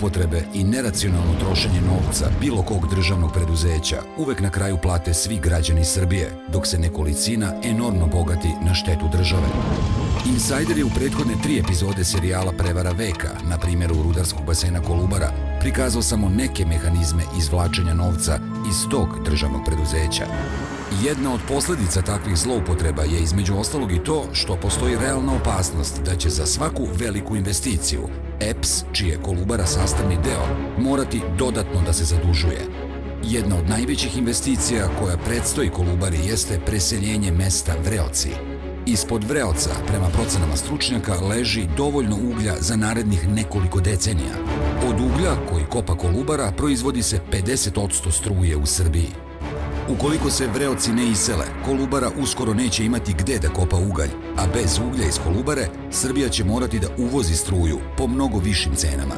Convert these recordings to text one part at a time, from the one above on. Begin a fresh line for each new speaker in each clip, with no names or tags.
Zloupotrebe i neracionalno trošenje novca bilo kog državnog preduzeća uvek na kraju plate svi građani Srbije, dok se nekolicina enormno bogati na štetu države. Insider je u prethodne tri epizode serijala Prevara veka, na primjeru rudarskog basena Kolubara, prikazao samo neke mehanizme izvlačenja novca iz tog državnog preduzeća. Jedna od posledica takvih zloupotreba je između ostalog i to što postoji realna opasnost da će za svaku veliku investiciju EPS, čiji je Kolubara sastavni deo, morati dodatno da se zadužuje. Jedna od najvećih investicija koja predstoji Kolubari jeste preseljenje mesta Vreoci. Ispod Vreoca, prema procenama stručnjaka, leži dovoljno uglja za narednih nekoliko decenija. Od uglja koji kopa Kolubara proizvodi se 50% struje u Srbiji. Ukoliko se vreoci ne isele, Kolubara uskoro neće imati gde da kopa ugalj, a bez uglja iz Kolubare Srbija će morati da uvozi struju po mnogo višim cenama.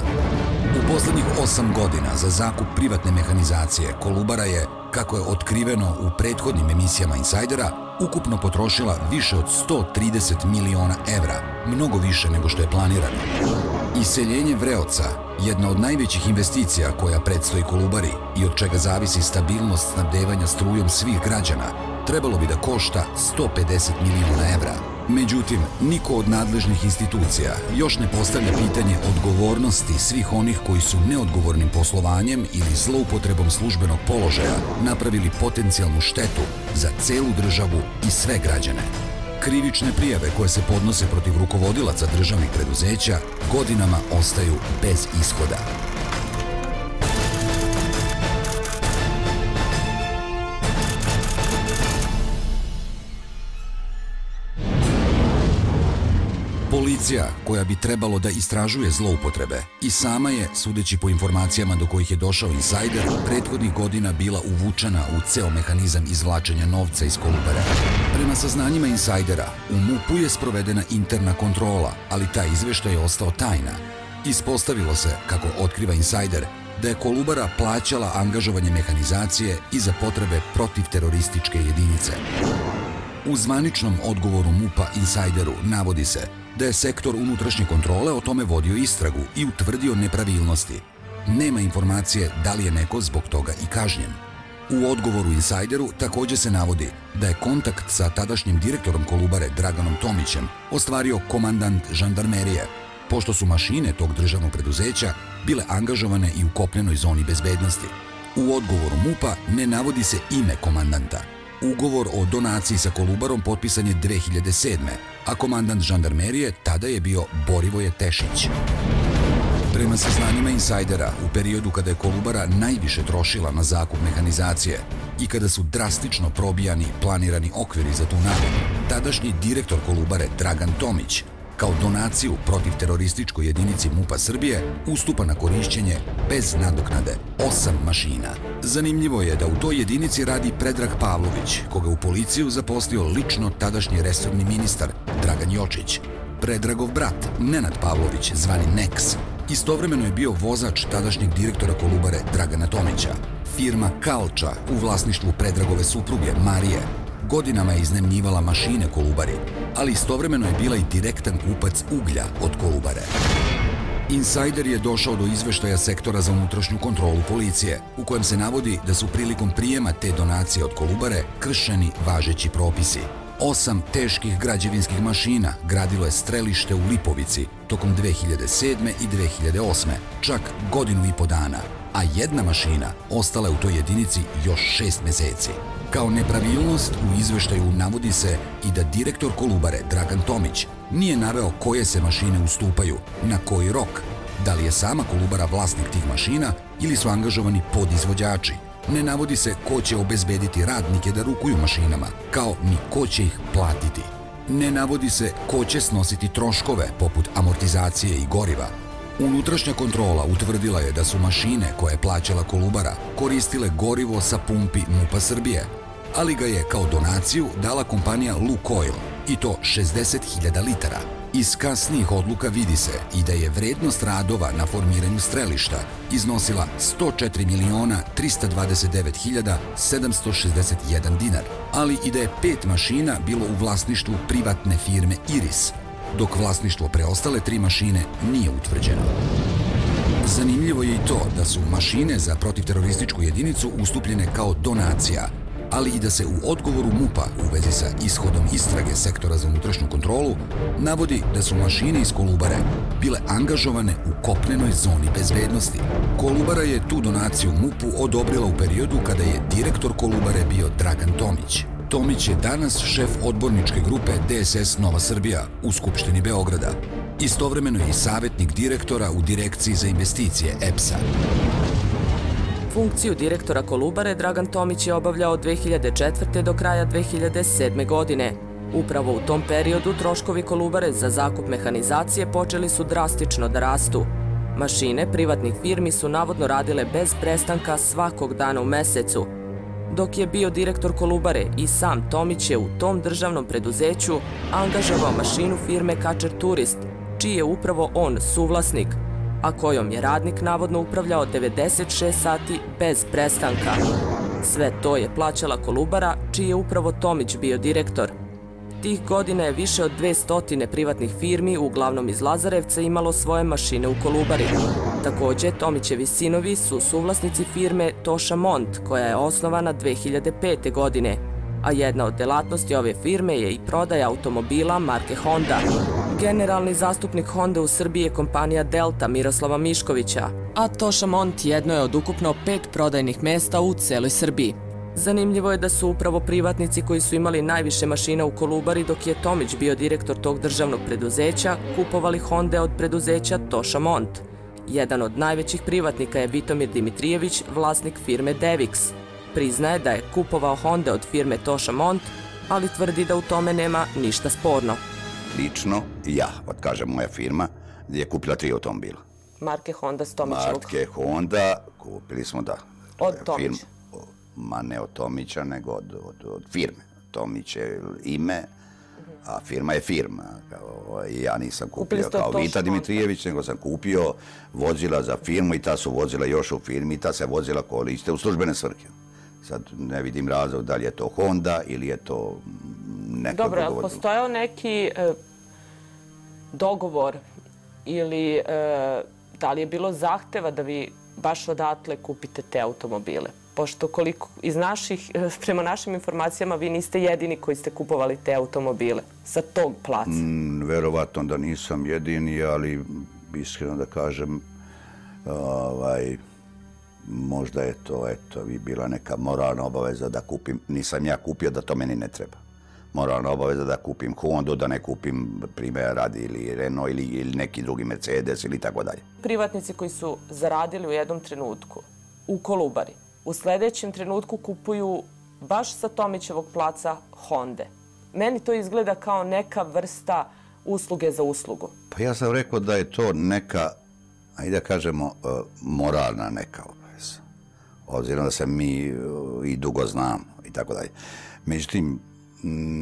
U poslednjih osam godina za zakup privatne mehanizacije Kolubara je, kako je otkriveno u prethodnim emisijama Insajdera, ukupno potrošila više od 130 miliona evra, mnogo više nego što je planirano. Iseljenje Vreoca, jedna od najvećih investicija koja predstoji Kolubari i od čega zavisi stabilnost snabdevanja strujom svih građana, trebalo bi da košta 150 miliona evra. Međutim, niko od nadležnih institucija još ne postavlja pitanje odgovornosti svih onih koji su neodgovornim poslovanjem ili zloupotrebom službenog položaja napravili potencijalnu štetu za celu državu i sve građane. Krivične prijave koje se podnose protiv rukovodilaca državnih preduzeća godinama ostaju bez ishoda. Policija, koja bi trebalo da istražuje zloupotrebe, i sama je, sudeći po informacijama do kojih je došao insajder, prethodnih godina bila uvučena u ceo mehanizam izvlačenja novca iz Kolubare. Prema saznanjima insajdera, u MUP-u je sprovedena interna kontrola, ali taj izveštaj je ostao tajna. Ispostavilo se, kako otkriva insajder, da je Kolubara plaćala angažovanje mehanizacije i za potrebe protivterorističke jedinice. U zvaničnom odgovoru MUPA Insajderu navodi se da je sektor unutrašnje kontrole o tome vodio istragu i utvrdio nepravilnosti. Nema informacije da li je neko zbog toga i kažnjen. U odgovoru Insajderu takođe se navodi da je kontakt sa tadašnjim direktorom Kolubare Draganom Tomićem ostvario komandant žandarmerije, pošto su mašine tog državnog preduzeća bile angažovane i u kopljenoj zoni bezbednosti. U odgovoru MUPA ne navodi se ime komandanta. Ugovor o donaciji sa Kolubarom potpisan je 2007. a komandant žandarmerije tada je bio Borivoje Tešić. Prema saznanjima insajdera, u periodu kada je Kolubara najviše trošila na zakup mehanizacije i kada su drastično probijani planirani okviri za tu namenu, tadašnji direktor Kolubare Dragan Tomić kao donaciju protiv terorističkoj jedinici MUPA Srbije ustupa na korišćenje bez nadoknade osam mašina. Zanimljivo je da u toj jedinici radi Predrag Pavlović, koga u policiju zaposlio lično tadašnji resorni ministar Dragan Jočić. Predragov brat, Nenad Pavlović, zvani Nex, istovremeno je bio vozač tadašnjeg direktora Kolubare Dragana Tomića. Firma Kalča u vlasništvu Predragove supruge Marije godinama je iznemljivala mašine Kolubari, ali istovremeno je bila i direktan kupac uglja od Kolubare. Insider je došao do izveštaja sektora za unutrašnju kontrolu policije, u kojem se navodi da su prilikom prijema te donacije od Kolubare kršeni važeći propisi. Osam teških građevinskih mašina gradilo je strelište u Lipovici tokom 2007. i 2008. čak godinu i po dana, a jedna mašina ostala je u toj jedinici još šest meseci. Kao nepravilnost u izveštaju navodi se i da direktor Kolubare Dragan Tomić nije naveo koje se mašine ustupaju, na koji rok, da li je sama Kolubara vlasnik tih mašina ili su angažovani podizvođači. Ne navodi se ko će obezbediti radnike da rukuju mašinama, kao ni ko će ih platiti. Ne navodi se ko će snositi troškove poput amortizacije i goriva, Unutrašnja kontrola utvrdila je da su mašine koje je plaćala Kolubara koristile gorivo sa pumpi MUPA Srbije, ali ga je kao donaciju dala kompanija Lukoil i to 60.000 litara. Iz kasnijih odluka vidi se i da je vrednost radova na formiranju strelišta iznosila 104 miliona 329 761 dinar, ali i da je pet mašina bilo u vlasništvu privatne firme Iris, dok vlasništvo preostale tri mašine nije utvrđeno. Zanimljivo je i to da su mašine za protivterorističku jedinicu ustupljene kao donacija, ali i da se u odgovoru MUPA u vezi sa ishodom istrage sektora za unutrašnju kontrolu navodi da su mašine iz Kolubare bile angažovane u kopnenoj zoni bezbednosti. Kolubara je tu donaciju MUP-u odobrila u periodu kada je direktor Kolubare bio Dragan Tomić. Tomić je danas šef odborničke grupe DSS Nova Srbija u Skupštini Beograda. Istovremeno je i savjetnik direktora u Direkciji za investicije EPS-a.
Funkciju direktora Kolubare Dragan Tomić je obavljao od 2004. do kraja 2007. godine. Upravo u tom periodu troškovi Kolubare za zakup mehanizacije počeli su drastično da rastu. Mašine privatnih firmi su navodno radile bez prestanka svakog dana u mesecu. Dok je bio direktor Kolubare i sam Tomić je u tom državnom preduzeću angažavao mašinu firme Kačer Turist, čiji je upravo on suvlasnik, a kojom je radnik navodno upravljao 96 sati bez prestanka. Sve to je plaćala Kolubara, čiji je upravo Tomić bio direktor. Tih godina je više od 200 privatnih firmi, uglavnom iz Lazarevca, imalo svoje mašine u Kolubari. Takođe, Tomićevi sinovi su suvlasnici firme Toša Mont, koja je osnovana 2005. godine, a jedna od delatnosti ove firme je i prodaja automobila marke Honda. Generalni zastupnik Honda u Srbiji je kompanija Delta Miroslava Miškovića, a Toša Mont jedno je od ukupno pet prodajnih mesta u celoj Srbiji. Zanimljivo je da su upravo privatnici koji su imali najviše mašina u Kolubari dok je Tomić bio direktor tog državnog preduzeća kupovali Honda od preduzeća Toša Mont. Jedan od najvećih privatnika je Vitomir Dimitrijević, vlasnik firme Devix. Priznaje da je kupovao Honda od firme Toša Mont, ali tvrdi da u tome nema ništa sporno.
Lično, ja, od kažem moja firma, je kupila tri automobila.
Marke Honda s Tomićevog.
Marke Honda, kupili smo da.
Od Tomića.
Ma ne od Tomića, nego od, od, od firme. Tomić je ime, a firma je firma. Kao, ja nisam kupio kao Vita. Dimitrijević, nego sam kupio vozila za firmu i ta su vozila još u firmi i ta se vozila koriste u službene svrhe. Sad ne vidim razlog da li je to Honda ili je to neka
Dobro, li
druga-
postojao neki e, dogovor ili e, da li je bilo zahteva da vi baš odatle kupite te automobile? Pošto koliko iz naših, e, prema našim informacijama vi niste jedini koji ste kupovali te automobile sa tog placa.
Mm, verovatno da nisam jedini, ali iskreno da kažem, ovaj, možda je to, eto, bi bila neka moralna obaveza da kupim, nisam ja kupio da to meni ne treba. Moralna obaveza da kupim Honda, da ne kupim primjer radi ili Renault ili, ili neki drugi Mercedes ili tako dalje.
Privatnici koji su zaradili u jednom trenutku u Kolubari, u sledećem trenutku kupuju baš sa Tomićevog placa Honda. Meni to izgleda kao neka vrsta usluge za uslugu.
Pa ja sam rekao da je to neka, ajde da kažemo, e, moralna neka. Obzirom da se mi e, i dugo znam i tako dalje. Međutim,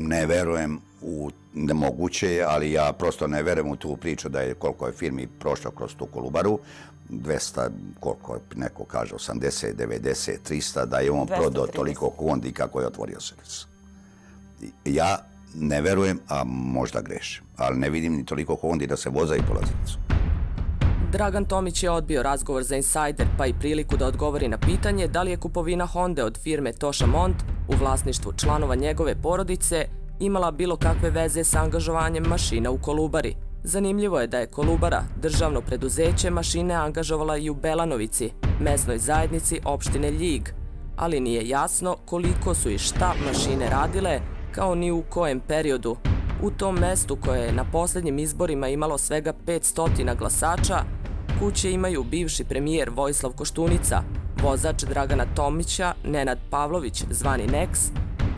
ne verujem u nemoguće je, ali ja prosto ne verujem u tu priču da je koliko je firmi prošlo kroz tu kolubaru, 200, koliko neko kaže, 80, 90, 300, da je on
230.
prodao toliko kondi kako je otvorio servis. Ja ne verujem, a možda grešim, ali ne vidim ni toliko Hondi da se voza i po Lazarevcu.
Dragan Tomić je odbio razgovor za Insider pa i priliku da odgovori na pitanje da li je kupovina Honda od firme Toša Mont u vlasništvu članova njegove porodice imala bilo kakve veze sa angažovanjem mašina u Kolubari. Zanimljivo je da je Kolubara, državno preduzeće, mašine angažovala i u Belanovici, mesnoj zajednici opštine Ljig, ali nije jasno koliko su i šta mašine radile, kao ni u kojem periodu. U tom mestu koje je na poslednjim izborima imalo svega 500 glasača, kuće imaju bivši premijer Vojislav Koštunica, vozač Dragana Tomića, Nenad Pavlović, zvani Nex,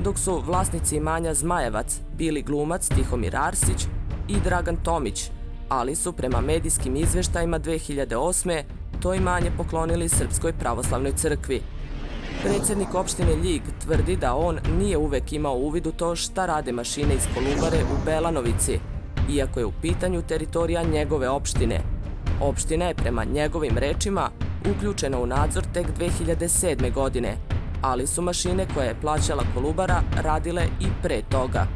dok su vlasnici imanja Zmajevac bili glumac Tihomir Arsić i Dragan Tomić, ali su prema medijskim izveštajima 2008. to imanje poklonili Srpskoj pravoslavnoj crkvi. Predsednik opštine Ljig tvrdi da on nije uvek imao uvid u to šta rade mašine iz Kolubare u Belanovici, iako je u pitanju teritorija njegove opštine. Opština je prema njegovim rečima uključena u nadzor tek 2007. godine, ali su mašine koje je plaćala Kolubara radile i pre toga.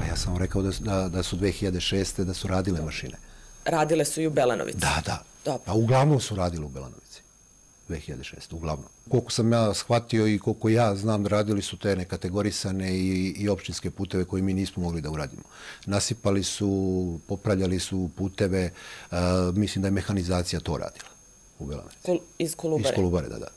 Pa ja sam vam rekao da, su- da, da su 2006. da su radile mašine.
Radile su i u Belanovici.
Da, da.
Dobro.
A uglavnom su radili u Belanovici. 2006. Uglavnom. Koliko sam ja shvatio i koliko ja znam da radili su te nekategorisane i, i opštinske puteve koje mi nismo mogli da uradimo. Nasipali su, popravljali su puteve, uh, mislim da je mehanizacija to radila u Belanovici.
Kol, iz Kolubare.
Iz Kolubare, da, da.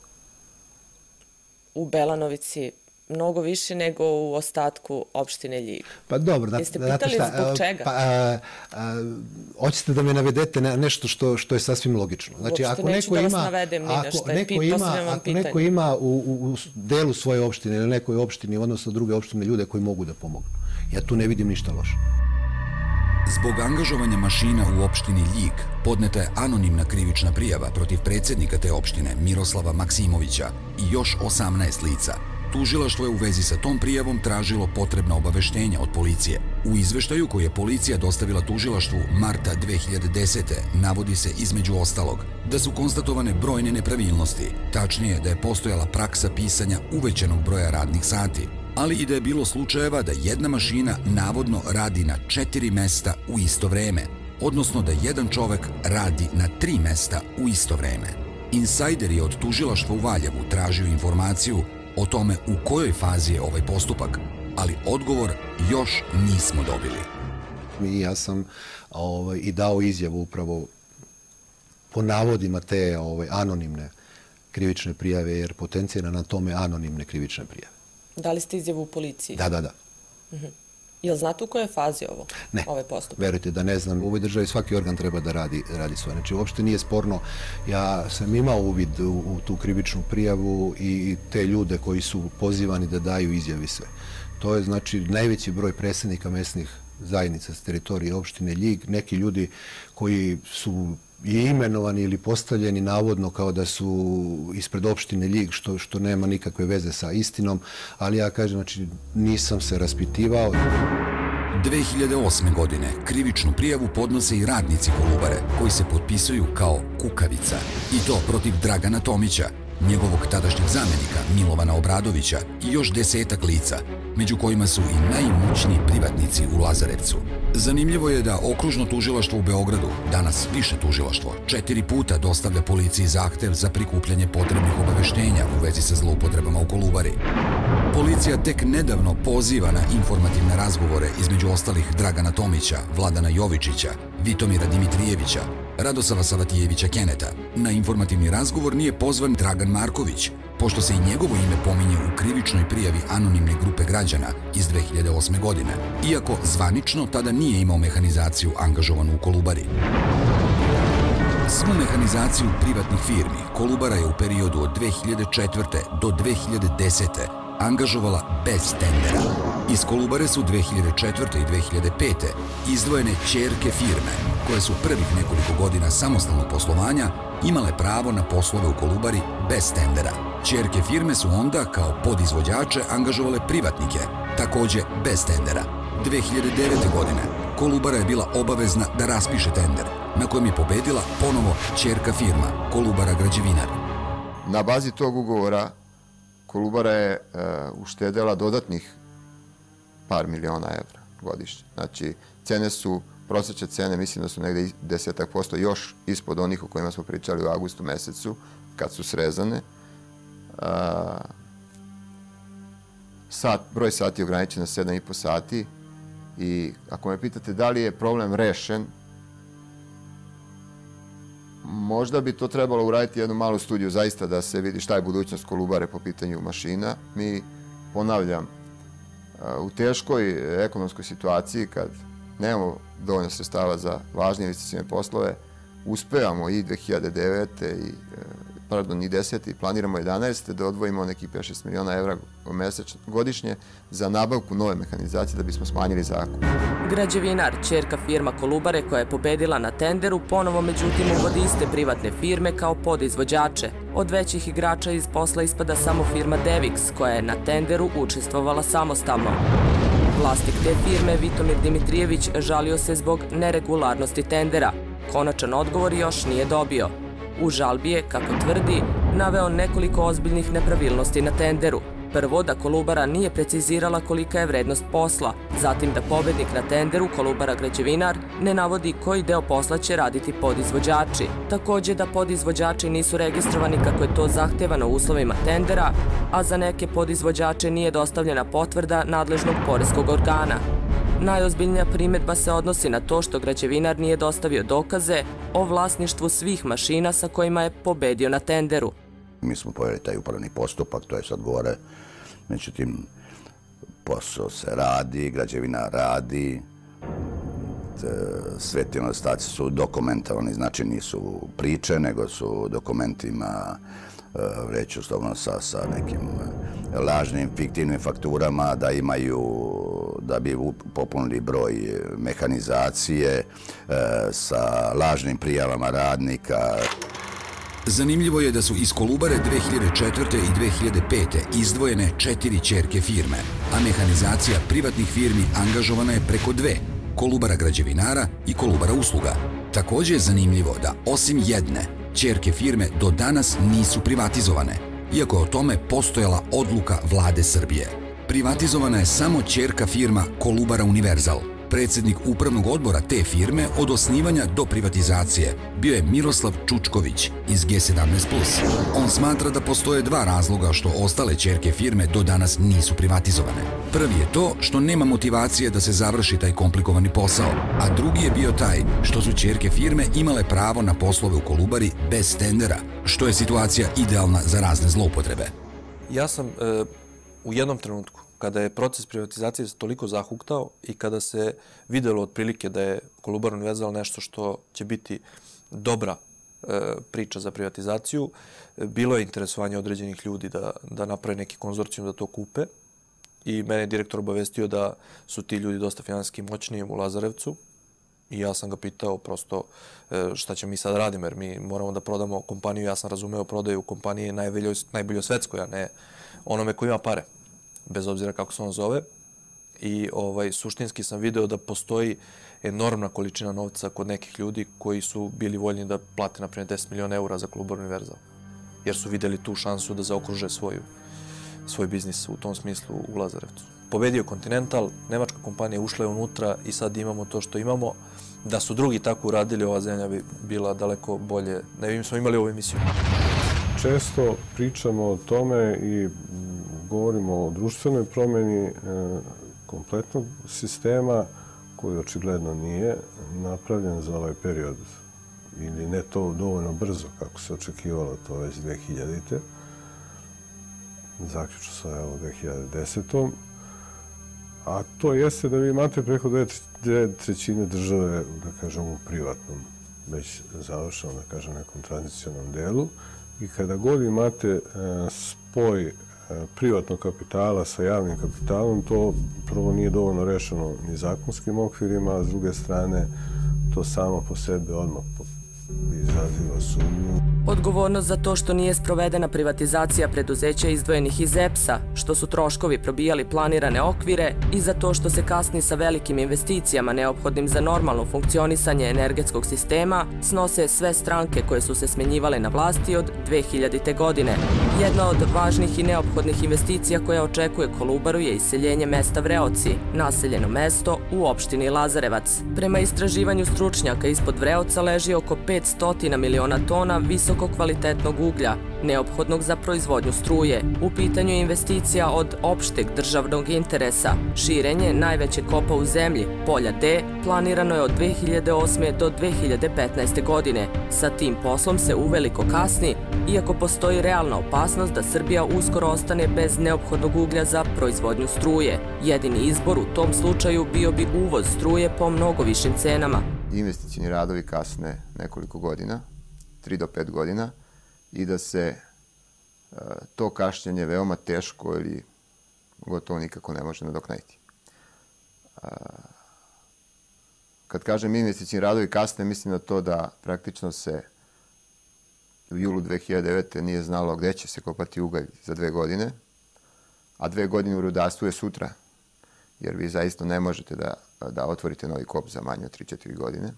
U Belanovici mnogo više nego u ostatku opštine Ljig.
Pa dobro, da,
Jeste
znate
pitali
šta,
zbog čega?
Pa, a, a, hoćete da me navedete na nešto što, što je sasvim logično. Znači,
Uopšte
ako
neću
neko
da vas
ima,
navedem ni na
ako
šta,
neko
pi-
ima, ako neko ima u, u, u delu svoje opštine ili nekoj opštini, odnosno druge opštine ljude koji mogu da pomognu. Ja tu ne vidim ništa loše.
Zbog angažovanja mašina u opštini Ljig podneta je anonimna krivična prijava protiv predsednika te opštine Miroslava Maksimovića i još 18 lica. Tužilaštvo je u vezi sa tom prijavom tražilo potrebna obaveštenja od policije. U izveštaju koji je policija dostavila tužilaštvu marta 2010. navodi se između ostalog da su konstatovane brojne nepravilnosti, tačnije da je postojala praksa pisanja uvećenog broja radnih sati, ali i da je bilo slučajeva da jedna mašina navodno radi na četiri mesta u isto vreme, odnosno da jedan čovek radi na tri mesta u isto vreme. Insajder je od tužilaštva u Valjevu tražio informaciju o tome u kojoj fazi je ovaj postupak, ali odgovor još nismo dobili.
I ja sam ovaj, i dao izjavu upravo po navodima te ovaj, anonimne krivične prijave, jer potencijera na tome anonimne krivične prijave.
Dali ste izjavu u policiji?
Da, da, da.
Jel znate u kojoj fazi je ovo?
Ne,
Ovaj postupak?
verujte da ne znam. U ovoj državi svaki organ treba da radi, radi svoje. Znači, uopšte nije sporno. Ja sam imao uvid u, u tu krivičnu prijavu i te ljude koji su pozivani da daju izjavi sve. To je, znači, najveći broj predsednika mesnih zajednica s teritorije opštine Ljig, neki ljudi koji su i imenovani ili postavljeni navodno kao da su ispred opštine Ljig, što, što nema nikakve veze sa istinom, ali ja kažem, znači, nisam se raspitivao.
2008. godine krivičnu prijavu podnose i radnici Kolubare, koji se potpisuju kao kukavica. I to protiv Dragana Tomića, njegovog tadašnjeg zamenika Milovana Obradovića i još desetak lica, među kojima su i najimućniji privatnici u Lazarevcu. Zanimljivo je da okružno tužilaštvo u Beogradu, danas više tužilaštvo, četiri puta dostavlja policiji zahtev za prikupljanje potrebnih obaveštenja u vezi sa zloupotrebama u Kolubari. Policija tek nedavno poziva na informativne razgovore između ostalih Dragana Tomića, Vladana Jovičića, Vitomira Dimitrijevića, Radosava Savatijevića Keneta. Na informativni razgovor nije pozvan Dragan Marković, pošto se i njegovo ime pominje u krivičnoj prijavi anonimne grupe građana iz 2008. godine, iako zvanično tada nije imao mehanizaciju angažovanu u Kolubari. Svu mehanizaciju privatnih firmi Kolubara je u periodu od 2004. do 2010. angažovala bez tendera. Iz Kolubare su 2004. i 2005. izdvojene čerke firme, koje su prvih nekoliko godina samostalnog poslovanja imale pravo na poslove u Kolubari bez tendera. Čerke firme su onda kao podizvođače angažovale privatnike, takođe bez tendera. 2009. godine Kolubara je bila obavezna da raspiše tender, na kojem je pobedila ponovo čerka firma Kolubara građevinar.
Na bazi tog ugovora Kolubara je e, uštedela dodatnih par miliona evra godišnje. Znači, cene su, prosječne cene, mislim da su negde desetak posto još ispod onih o kojima smo pričali u augustu mesecu, kad su srezane. A, sat, broj sati je ograničen na 7,5 sati i ako me pitate da li je problem rešen, Možda bi to trebalo uraditi jednu malu studiju zaista da se vidi šta je budućnost Kolubare po pitanju mašina. Mi, ponavljam, u teškoj ekonomskoj situaciji kad nemamo dovoljno sredstava za važne investicijne poslove, uspevamo i 2009. i pardon, i 10. i planiramo 11. da odvojimo nekih 5-6 miliona evra mesečno, godišnje za nabavku nove mehanizacije da bismo smanjili zakup.
Građevinar, čerka firma Kolubare koja je pobedila na tenderu, ponovo međutim uvodi iste privatne firme kao podizvođače. Od većih igrača iz posla ispada samo firma Devix koja je na tenderu učestvovala samostalno. Vlasnik te firme, Vitomir Dimitrijević, žalio se zbog neregularnosti tendera. Konačan odgovor još nije dobio. U žalbi je, kako tvrdi, naveo nekoliko ozbiljnih nepravilnosti na tenderu. Prvo, da Kolubara nije precizirala kolika je vrednost posla, zatim da pobednik na tenderu Kolubara građevinar ne navodi koji deo posla će raditi podizvođači. Takođe da podizvođači nisu registrovani kako je to zahtevano uslovima tendera, a za neke podizvođače nije dostavljena potvrda nadležnog poreskog organa. Najozbiljnija primetba se odnosi na to što građevinar nije dostavio dokaze o vlasništvu svih mašina sa kojima je pobedio na tenderu.
Mi smo poveli taj upravni postupak, to je sad gore. Međutim, posao se radi, građevina radi, sve ti nedostaci su dokumentovani, znači nisu priče, nego su dokumentima e, reći uslovno sa, sa nekim lažnim, fiktivnim fakturama da imaju, da bi popunili broj mehanizacije e, sa lažnim prijavama radnika.
Zanimljivo je da su iz Kolubare 2004. i 2005. izdvojene četiri čerke firme, a mehanizacija privatnih firmi angažovana je preko dve, Kolubara građevinara i Kolubara usluga. Takođe je zanimljivo da osim jedne, čerke firme do danas nisu privatizovane, iako je o tome postojala odluka vlade Srbije. Privatizovana je samo čerka firma Kolubara Univerzal – Predsednik upravnog odbora te firme od osnivanja do privatizacije bio je Miroslav Čučković iz G17+. On smatra da postoje dva razloga što ostale čerke firme do danas nisu privatizovane. Prvi je to što nema motivacije da se završi taj komplikovani posao, a drugi je bio taj što su čerke firme imale pravo na poslove u Kolubari bez tendera, što je situacija idealna za razne zloupotrebe.
Ja sam e, u jednom trenutku kada je proces privatizacije toliko zahuktao i kada se videlo otprilike da je Kolubar Univerzal nešto što će biti dobra e, priča za privatizaciju, bilo je interesovanje određenih ljudi da, da naprave neki konzorcijum da to kupe i mene je direktor obavestio da su ti ljudi dosta finansijski moćni u Lazarevcu i ja sam ga pitao prosto e, šta će mi sad radimo jer mi moramo da prodamo kompaniju, ja sam razumeo prodaju kompanije najbolje, najbolje svetskoj, a ne onome ko ima pare bez obzira kako se on zove. I ovaj, suštinski sam video da postoji enormna količina novca kod nekih ljudi koji su bili voljni da plate, na primjer, 10 miliona eura za klub Univerzal. Jer su videli tu šansu da zaokruže svoju, svoj biznis u tom smislu u Lazarevcu. Pobedio Continental, nemačka kompanija ušla je unutra i sad imamo to što imamo. Da su drugi tako uradili, ova zemlja bi bila daleko bolje. Ne bi smo imali ovu emisiju.
Često pričamo o tome i govorimo o društvenoj promeni e, kompletnog sistema koji očigledno nije napravljen za ovaj period ili ne to dovoljno brzo kako se očekivalo to već 2000. Zaključno sa evo 2010. A to jeste da vi imate preko dve trećine države, da kažem, u privatnom, već završenom, da kažem, nekom tranzicionalnom delu. I kada god imate e, spoj privatnog kapitala sa javnim kapitalom, to prvo nije dovoljno rešeno ni zakonskim okvirima, a s druge strane to samo po sebi odmah izaziva sumnju.
Odgovornost za to što nije sprovedena privatizacija preduzeća izdvojenih iz EPS-a, što su troškovi probijali planirane okvire i za to što se kasni sa velikim investicijama neophodnim za normalno funkcionisanje energetskog sistema, snose sve stranke koje su se smenjivale na vlasti od 2000. godine. Jedna od važnih i neophodnih investicija koja očekuje Kolubaru je iseljenje mesta Vreoci, naseljeno mesto u opštini Lazarevac. Prema istraživanju stručnjaka ispod Vreoca leži oko 500 miliona tona visoko visoko kvalitetnog uglja, neophodnog za proizvodnju struje. U pitanju je investicija od opšteg državnog interesa. Širenje najveće kopa u zemlji, polja D, planirano je od 2008. do 2015. godine. Sa tim poslom se uveliko kasni, iako postoji realna opasnost da Srbija uskoro ostane bez neophodnog uglja za proizvodnju struje. Jedini izbor u tom slučaju bio bi uvoz struje po mnogo višim cenama.
Investicijni radovi kasne nekoliko godina, 3 do 5 godina i da se uh, to kašnjenje veoma teško ili gotovo nikako ne može nadoknaditi. Uh, kad kažem investicijni radovi kasne, mislim na to da praktično se u julu 2009. nije znalo gde će se kopati ugalj za dve godine, a dve godine u rudarstvu je sutra, jer vi zaista ne možete da, da otvorite novi kop za manje od 3-4 godine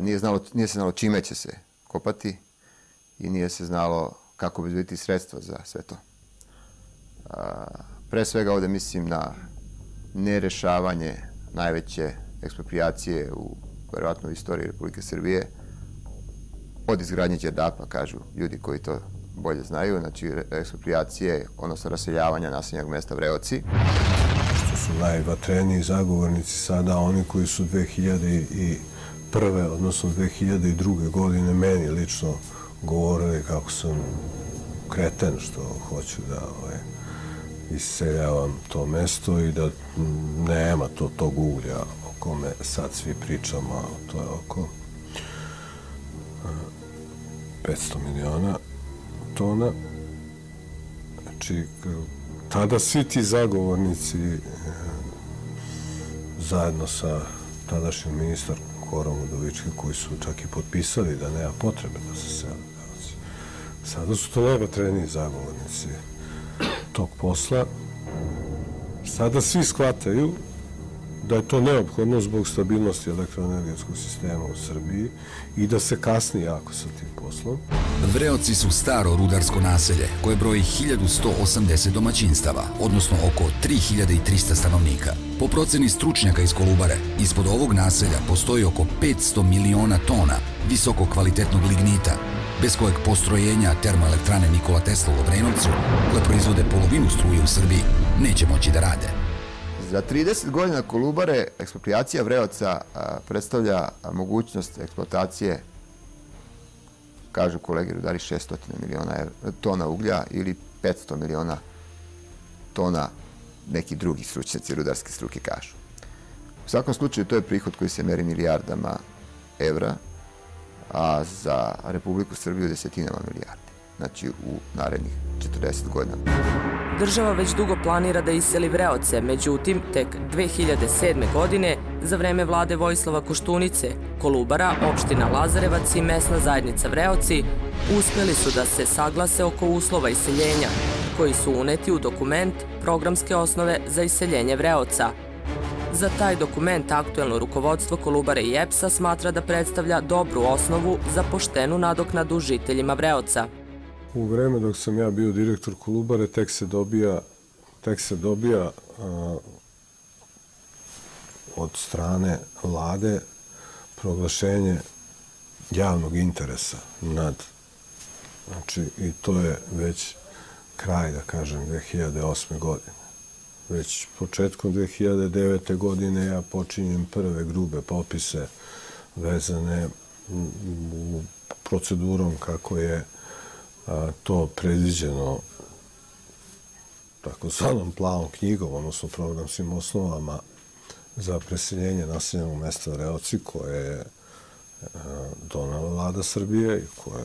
nije, znalo, nije se znalo čime će se kopati i nije se znalo kako bi biti sredstva za sve to. Pre svega ovde mislim na nerešavanje najveće ekspropriacije u verovatno u istoriji Republike Srbije od izgradnje Đerdapa, kažu ljudi koji to bolje znaju, znači ekspropriacije, odnosno raseljavanja naseljenog mesta Vreoci.
Što su najvatreniji zagovornici sada oni koji su 2001. odnosno 2002. godine meni lično govorili kako sam kreten što hoću da ovaj, iseljavam to mesto i da nema to tog uglja o kome sad svi pričamo, a to je oko 500 miliona tona. Znači, tada svi ti zagovornici e, zajedno sa tadašnjim ministar Korom Udovički koji su čak i potpisali da nema potrebe da se seli. Sada su to najvatreniji zagovornici tog posla. Sada svi shvataju da je to neophodno zbog stabilnosti elektroenergetskog sistema u Srbiji i da se kasni jako sa tim poslom.
Vreoci su staro rudarsko naselje koje broji 1180 domaćinstava, odnosno oko 3300 stanovnika. Po proceni stručnjaka iz Kolubare, ispod ovog naselja postoji oko 500 miliona tona visoko kvalitetnog lignita, bez kojeg postrojenja termoelektrane Nikola Tesla u Obrenovcu, koje proizvode polovinu struje u Srbiji, neće moći da rade.
Za 30 godina Kolubare ekspropriacija Vreoca predstavlja mogućnost eksploatacije kažu kolegi rudari 600 miliona tona uglja ili 500 miliona tona neki drugi stručnjaci rudarske struke kažu. U svakom slučaju to je prihod koji se meri milijardama evra, a za Republiku Srbiju desetinama milijardi. Znači u narednih 40 godina.
Država već dugo planira da iseli Vreoce, međutim, tek 2007. godine, za vreme vlade Vojislava Koštunice, Kolubara, opština Lazarevac i mesna zajednica Vreoci uspeli su da se saglase oko uslova iseljenja, koji su uneti u dokument programske osnove za iseljenje Vreoca. Za taj dokument aktuelno rukovodstvo Kolubare i EPS-a smatra da predstavlja dobru osnovu za poštenu nadoknadu žiteljima Vreoca.
U vreme dok sam ja bio direktor Kolubare, tek se dobija, tek se dobija a, od strane vlade proglašenje javnog interesa nad znači i to je već kraj da kažem 2008. godine već početkom 2009. godine ja počinjem prve grube popise vezane u procedurom kako je to predviđeno takozvanom plavom knjigom, odnosno programskim osnovama za preseljenje naseljenog mesta Reoci, koje je donala vlada Srbije i koja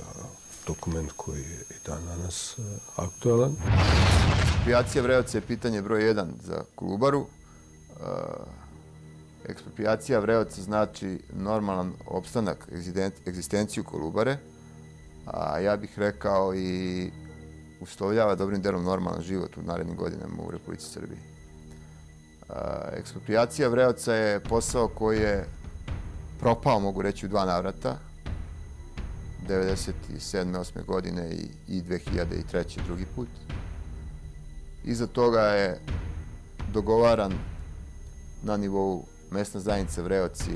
dokument koji je i dan danas aktualan.
Ekspropriacija Vreoca je pitanje broj jedan za Kolubaru. Ekspropriacija Vreoca znači normalan opstanak, egzistenciju Kolubare – a ja bih rekao i uslovljava dobrim delom normalan život u narednim godinama u Republici Srbiji. Ekspropriacija Vreoca je posao koji je propao, mogu reći, u dva navrata. 97. 8. godine i, i 2003. drugi put. Iza toga je dogovaran na nivou mesna zajednica Vreoci,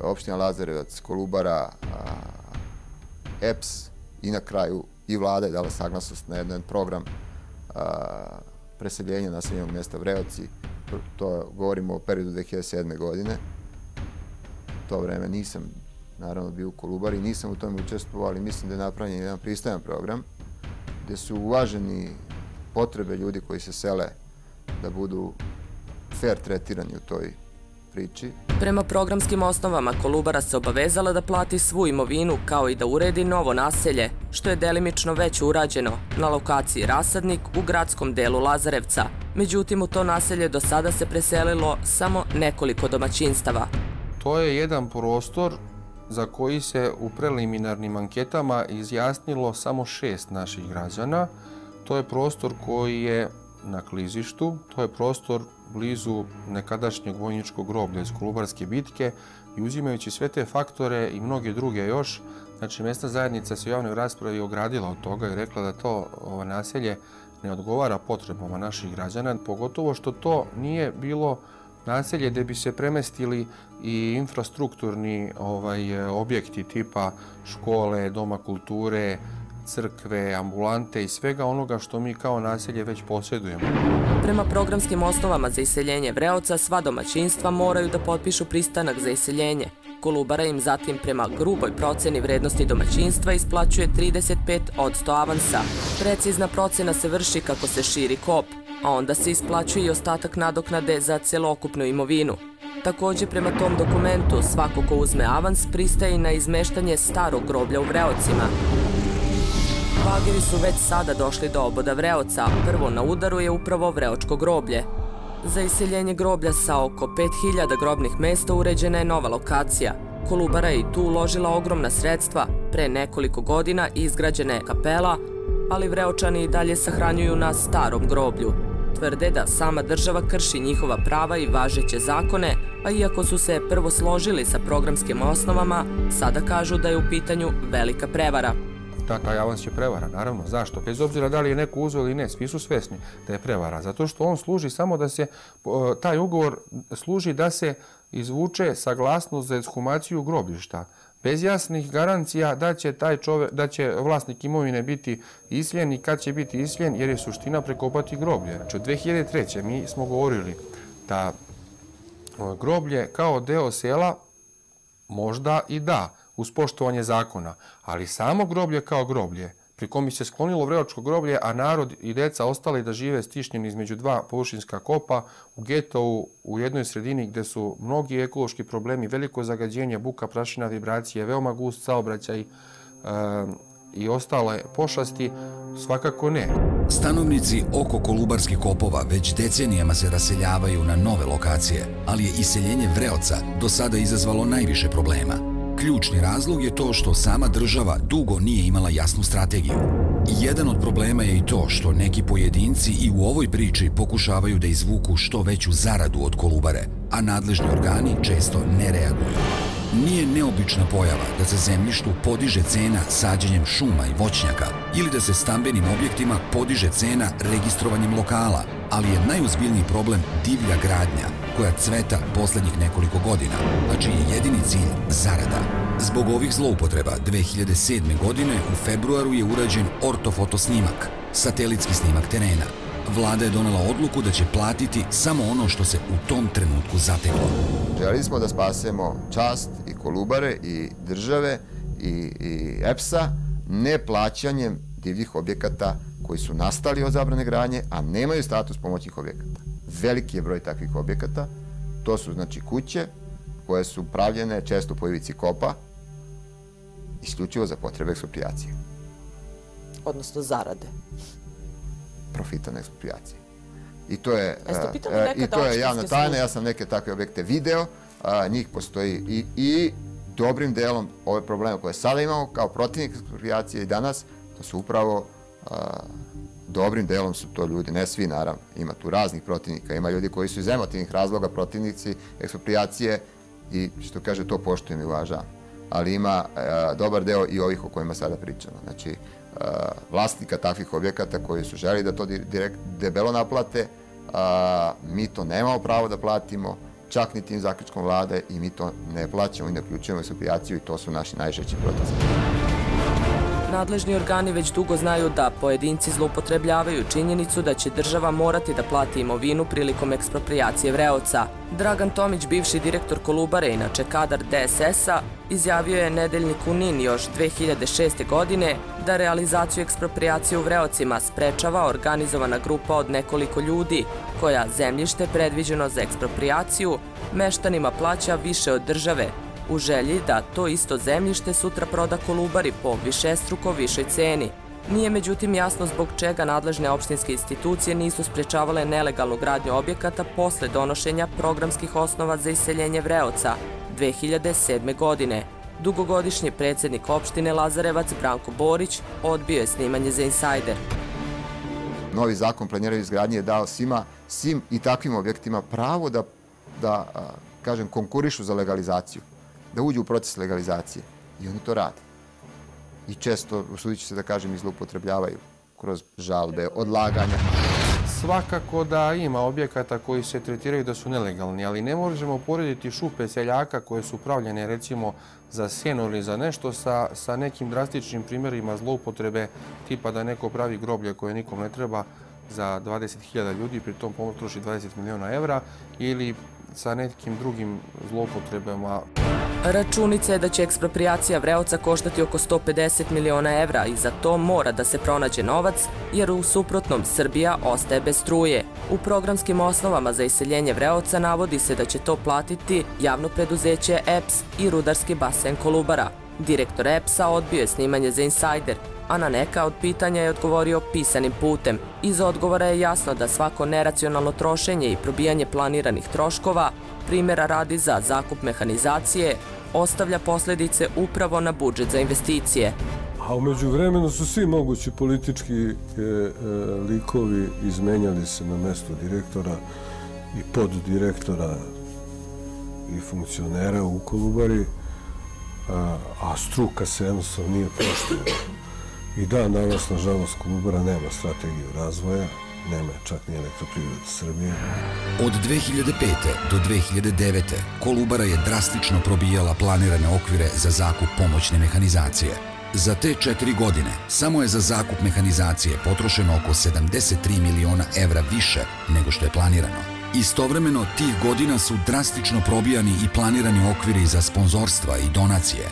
opština Lazarevac, Kolubara, EPS i na kraju i vlada je dala saglasnost na jedan program a, preseljenja naseljenog mesta Vreoci. To govorimo o periodu 2007. godine. To vreme nisam naravno bio u Kolubari, nisam u tome učestvovao, ali mislim da je napravljen jedan pristajan program gde su uvaženi potrebe ljudi koji se sele da budu fair tretirani u toj priči.
Prema programskim osnovama Kolubara se obavezala da plati svu imovinu kao i da uredi novo naselje, što je delimično već urađeno na lokaciji Rasadnik u gradskom delu Lazarevca. Međutim, u to naselje do sada se preselilo samo nekoliko domaćinstava.
To je jedan prostor za koji se u preliminarnim anketama izjasnilo samo šest naših građana. To je prostor koji je na klizištu, to je prostor blizu nekadašnjeg vojničkog groblja iz Kolubarske bitke i uzimajući sve te faktore i mnoge druge još, znači mesta zajednica se u javnoj raspravi ogradila od toga i rekla da to ovo naselje ne odgovara potrebama naših građana, pogotovo što to nije bilo naselje gde bi se premestili i infrastrukturni ovaj, objekti tipa škole, doma kulture, crkve, ambulante i svega onoga što mi kao naselje već posjedujemo.
Prema programskim osnovama za iseljenje Vreoca, sva domaćinstva moraju da potpišu pristanak za iseljenje. Kolubara im zatim prema gruboj proceni vrednosti domaćinstva isplaćuje 35 od 100 avansa. Precizna procena se vrši kako se širi kop, a onda se isplaćuje i ostatak nadoknade za celokupnu imovinu. Takođe, prema tom dokumentu, svako ko uzme avans pristaje na izmeštanje starog groblja u Vreocima. Bageri su već sada došli do oboda Vreoca, prvo na udaru je upravo Vreočko groblje. Za iseljenje groblja sa oko 5000 grobnih mesta uređena je nova lokacija. Kolubara je i tu uložila ogromna sredstva, pre nekoliko godina izgrađena je kapela, ali Vreočani i dalje sahranjuju na starom groblju. Tvrde da sama država krši njihova prava i važeće zakone, a iako su se prvo složili sa programskim osnovama, sada kažu da je u pitanju velika prevara.
Ta, taj avans je prevara, naravno. Zašto? Bez obzira da li je neko uzeo ili ne, svi su svesni da je prevara. Zato što on služi samo da se, taj ugovor služi da se izvuče saglasnost za ekshumaciju grobišta. Bez jasnih garancija da će taj čovek, da će vlasnik imovine biti isljen i kad će biti isljen, jer je suština prekopati groblje. Znači, od 2003. mi smo govorili da groblje kao deo sela možda i da, uz poštovanje zakona, ali samo groblje kao groblje, pri komi se sklonilo vreočko groblje, a narod i deca ostali da žive stišnjeni između dva površinska kopa u getovu u jednoj sredini gde su mnogi ekološki problemi, veliko zagađenje, buka, prašina, vibracije, veoma gust saobraćaj e, i ostale pošasti, svakako ne.
Stanovnici oko Kolubarskih kopova već decenijama se raseljavaju na nove lokacije, ali je iseljenje Vreoca do sada izazvalo najviše problema. Ključni razlog je to što sama država dugo nije imala jasnu strategiju. Jedan od problema je i to što neki pojedinci i u ovoj priči pokušavaju da izvuku što veću zaradu od kolubare, a nadležni organi često ne reaguju. Nije neobična pojava da se zemljištu podiže cena sađenjem šuma i voćnjaka ili da se stambenim objektima podiže cena registrovanjem lokala, ali je najuzbiljniji problem divlja gradnja koja cveta poslednjih nekoliko godina, a čiji je jedini cilj zarada. Zbog ovih zloupotreba 2007. godine u februaru je urađen ortofoto snimak, satelitski snimak terena. Vlada je donela odluku da će platiti samo ono što se u tom trenutku zateklo.
Želi smo da spasemo čast i Kolubare i države i, i EPS-a neplaćanjem divljih objekata koji su nastali od zabrane granje, a nemaju status pomoćnih objekata. Veliki je broj takvih objekata. To su znači kuće koje su pravljene često po ivici kopa, isključivo za potrebe ekspropriacije.
Odnosno zarade.
Profita na ekspropriacije. I to je, e, i to je javna tajna, ja sam neke takve objekte video, njih postoji i, i dobrim delom ove probleme koje sada imamo kao protivnik ekspropriacije i danas, to su upravo dobrim delom su to ljudi, ne svi naravno, ima tu raznih protivnika, ima ljudi koji su iz emotivnih razloga protivnici ekspropriacije i što kaže to poštujem i uvažavam. Ali ima a, dobar deo i ovih o kojima sada pričamo. Znači, vlasnika takvih objekata koji su želi da to direkt, debelo naplate, a, mi to nemamo pravo da platimo, čak ni tim zaključkom vlade i mi to ne plaćamo i ne ključujemo ekspropriaciju i to su naši najžeći protivnici.
Nadležni organi već dugo znaju da pojedinci zloupotrebljavaju činjenicu da će država morati da plati imovinu prilikom ekspropriacije Vreoca. Dragan Tomić, bivši direktor Kolubare, inače kadar DSS-a, izjavio je nedeljniku NIN još 2006. godine da realizaciju ekspropriacije u Vreocima sprečava organizovana grupa od nekoliko ljudi, koja zemljište predviđeno za ekspropriaciju meštanima plaća više od države, u želji da to isto zemljište sutra proda Kolubari po višestruko višoj ceni. Nije međutim jasno zbog čega nadležne opštinske institucije nisu sprečavale nelegalnu gradnju objekata posle donošenja programskih osnova za iseljenje Vreoca 2007. godine. Dugogodišnji predsednik opštine Lazarevac Branko Borić odbio je snimanje za Insider.
Novi zakon planiraju izgradnje je dao svima, svim i takvim objektima pravo da, da kažem, konkurišu za legalizaciju da uđu u proces legalizacije. I oni to rade. I često, usudit ću se da kažem, i zloupotrebljavaju kroz žalbe, odlaganja.
Svakako da ima objekata koji se tretiraju da su nelegalni, ali ne možemo porediti šupe seljaka koje su pravljene recimo za sjeno ili za nešto sa, sa nekim drastičnim primjerima zloupotrebe tipa da neko pravi groblje koje nikom ne treba za 20.000 ljudi, pri tom potroši 20 miliona evra ili sa nekim drugim zloupotrebama.
Računica je da će ekspropriacija Vreoca koštati oko 150 miliona evra i za to mora da se pronađe novac, jer u suprotnom Srbija ostaje bez struje. U programskim osnovama za iseljenje Vreoca navodi se da će to platiti javno preduzeće EPS i rudarski basen Kolubara. Direktor EPS-a odbio je snimanje za Insider, a na neka od pitanja je odgovorio pisanim putem. Iz odgovora je jasno da svako neracionalno trošenje i probijanje planiranih troškova, primjera radi za zakup mehanizacije, ostavlja posljedice upravo na budžet za investicije.
A umeđu vremenu su svi mogući politički e, e, likovi izmenjali se na mesto direktora i poddirektora i funkcionera u Kolubari, a, a struka se jednostavno nije poštovala. I dan danas, nažalost, Kolubara nema strategiju razvoja, nema čak ni elektroprivreda Srbije.
Od 2005. do 2009. Kolubara je drastično probijala planirane okvire za zakup pomoćne mehanizacije. Za te četiri godine samo je za zakup mehanizacije potrošeno oko 73 miliona evra više nego što je planirano. Istovremeno, tih godina su drastično probijani i planirani okviri za sponzorstva i donacije.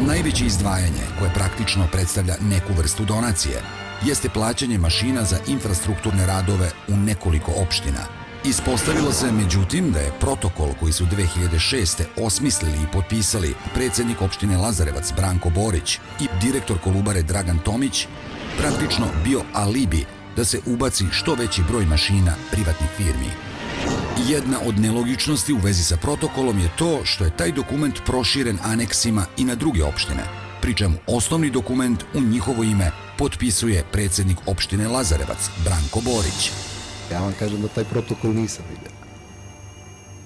Najveće izdvajanje, koje praktično predstavlja neku vrstu donacije, jeste plaćanje mašina za infrastrukturne radove u nekoliko opština. Ispostavilo se, međutim, da je protokol koji su 2006. osmislili i potpisali predsednik opštine Lazarevac Branko Borić i direktor Kolubare Dragan Tomić praktično bio alibi da se ubaci što veći broj mašina privatnih firmi. Jedna od nelogičnosti u vezi sa protokolom je to što je taj dokument proširen aneksima i na druge opštine, pri čemu osnovni dokument u njihovo ime potpisuje predsednik opštine Lazarevac, Branko Borić.
Ja vam kažem da taj protokol nisam vidio.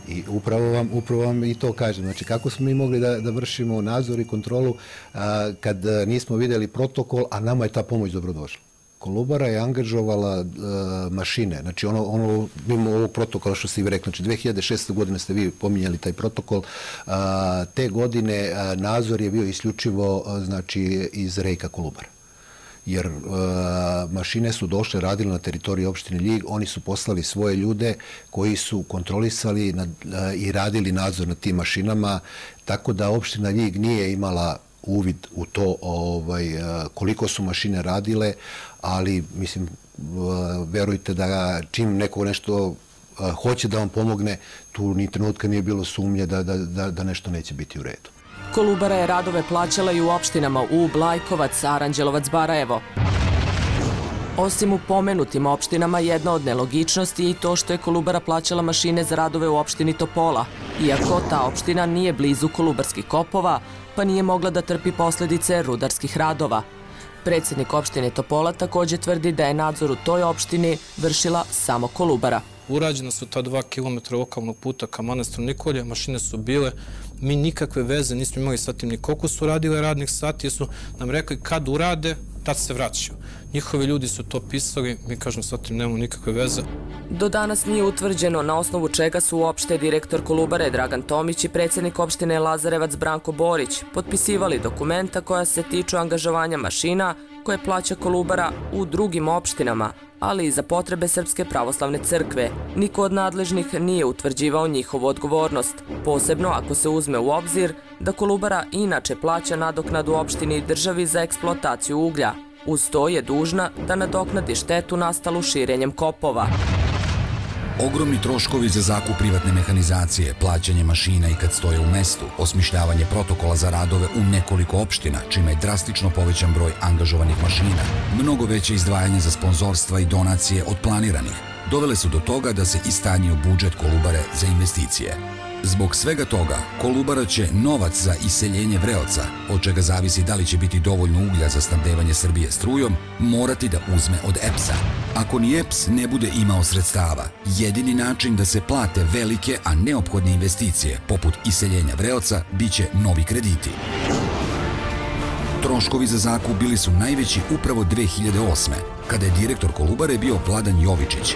I upravo vam, upravo vam i to kažem. Znači, kako smo mi mogli da, da vršimo nadzor i kontrolu a, kad nismo videli protokol, a nama je ta pomoć dobrodošla. Kolubara je angažovala uh, mašine, znači ono, ono, mimo ovog protokola što ste vi rekli, znači 2006. godine ste vi pominjali taj protokol, uh, te godine uh, nadzor je bio isključivo znači iz rejka Kolubara jer uh, mašine su došle, radile na teritoriji opštine Ljig, oni su poslali svoje ljude koji su kontrolisali nad, uh, i radili nadzor nad tim mašinama, tako da opština Ljig nije imala uvid u to ovaj, koliko su mašine radile, ali mislim, verujte da čim neko nešto hoće da vam pomogne, tu ni trenutka nije bilo sumnje da, da, da, da nešto neće biti u redu.
Kolubara je radove plaćala i u opštinama u Blajkovac, Aranđelovac, Barajevo. Osim u pomenutim opštinama, jedna od nelogičnosti je i to što je Kolubara plaćala mašine za radove u opštini Topola, iako ta opština nije blizu Kolubarskih kopova, pa nije mogla da trpi posledice rudarskih radova. Predsednik opštine Topola takođe tvrdi da je nadzor u toj opštini vršila samo Kolubara.
Urađena su ta dva kilometra lokalnog puta ka manastiru Nikolje, mašine su bile, mi nikakve veze nismo imali sa tim ni koliko su radile radnih sati, jer su nam rekli kad urade, tad se vraćaju. Njihovi ljudi su to pisali, mi kažemo sa tim nemamo nikakve veze.
Do danas nije utvrđeno na osnovu čega su uopšte direktor Kolubare Dragan Tomić i predsednik opštine Lazarevac Branko Borić potpisivali dokumenta koja se tiču angažovanja mašina koje plaća Kolubara u drugim opštinama, ali i za potrebe Srpske pravoslavne crkve. Niko od nadležnih nije utvrđivao njihovu odgovornost, posebno ako se uzme u obzir da Kolubara inače plaća nadoknadu opštini i državi za eksploataciju uglja. Uz to je dužna da nadoknadi štetu nastalu širenjem kopova.
Ogromni troškovi za zakup privatne mehanizacije, plaćanje mašina i kad stoje u mestu, osmišljavanje protokola za radove u nekoliko opština, čime je drastično povećan broj angažovanih mašina, mnogo veće izdvajanje za sponzorstva i donacije od planiranih, dovele su do toga da se istanji u budžet Kolubare za investicije. Zbog svega toga, Kolubara će novac za iseljenje Vreoca, od čega zavisi da li će biti dovoljno uglja za snabdevanje Srbije strujom, morati da uzme od EPS-a. Ako ni EPS ne bude imao sredstava, jedini način da se plate velike, a neophodne investicije, poput iseljenja Vreoca, biće novi krediti. Troškovi za zakup bili su najveći upravo 2008. kada je direktor Kolubare bio Vladan Jovičić.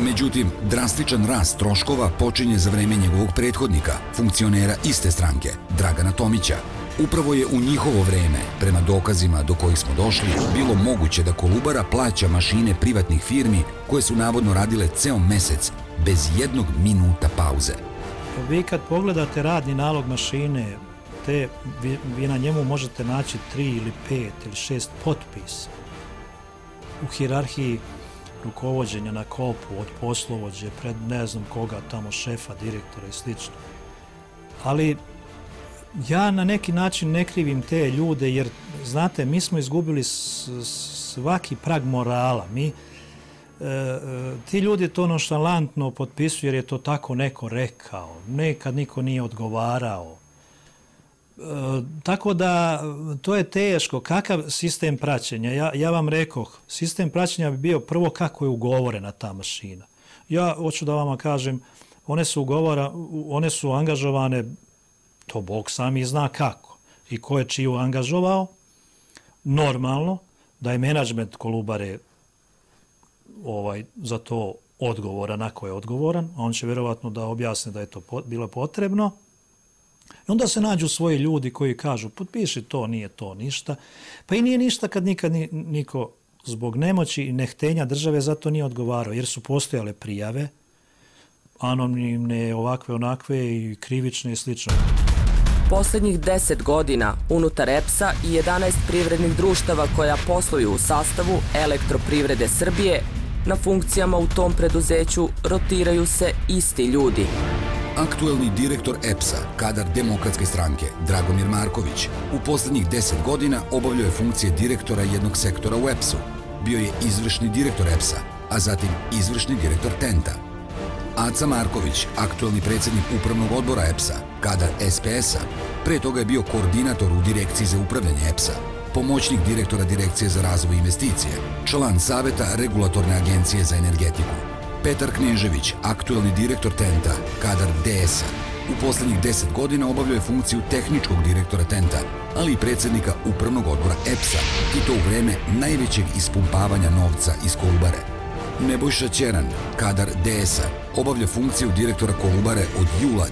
Međutim, drastičan rast troškova počinje za vreme njegovog prethodnika, funkcionera iste stranke, Dragana Tomića. Upravo je u njihovo vreme, prema dokazima do kojih smo došli, bilo moguće da Kolubara plaća mašine privatnih firmi koje su navodno radile ceo mesec, bez jednog minuta pauze.
Vi kad pogledate radni nalog mašine, te, vi, vi na njemu možete naći tri ili pet ili šest potpisa. U hirarhiji rukovođenja na kopu od poslovođe pred ne znam koga tamo šefa, direktora i slično. Ali ja na neki način ne krivim te ljude jer znate mi smo izgubili svaki prag morala. Mi e, e, ti ljudi to nonšalantno potpisuju jer je to tako neko rekao. Nekad niko nije odgovarao. Tako da to je teško. Kakav sistem praćenja? Ja, ja vam rekoh, sistem praćenja bi bio prvo kako je ugovorena ta mašina. Ja hoću da vama kažem, one su, ugovora, one su angažovane, to Bog sami zna kako i ko je čiju angažovao. Normalno da je menadžment Kolubare ovaj, za to odgovoran, ako je odgovoran, on će vjerovatno da objasne da je to bilo potrebno. I onda se nađu svoji ljudi koji kažu potpiši to, nije to ništa. Pa i nije ništa kad nikad niko zbog nemoći i nehtenja države zato nije odgovarao, jer su postojale prijave, anonimne, ovakve, onakve i krivične i slično.
Poslednjih deset godina unutar EPS-a i 11 privrednih društava koja posluju u sastavu elektroprivrede Srbije, na funkcijama u tom preduzeću rotiraju se isti ljudi.
Aktuelni direktor EPS-a, kadar demokratske stranke, Dragomir Marković, u poslednjih 10 godina obavljao je funkcije direktora jednog sektora u EPS-u. Bio je izvršni direktor EPS-a, a zatim izvršni direktor Tenta. Aca Marković, aktuelni predsednik upravnog odbora EPS-a, kadar SPS-a, pre toga je bio koordinator u direkciji za upravljanje EPS-a, pomoćnik direktora Direkcije za razvoj investicije, član Saveta Regulatorne agencije za energetiku, Petar Knežević, aktuelni direktor Tenta, kadar DS-a. U poslednjih 10 godina obavljao je funkciju tehničkog direktora Tenta, ali i predsednika upravnog odbora EPS-a i to u vreme najvećeg ispumpavanja novca iz Kolubare. Nebojša Ćeran, kadar DS-a, obavlja funkciju direktora Kolubare od jula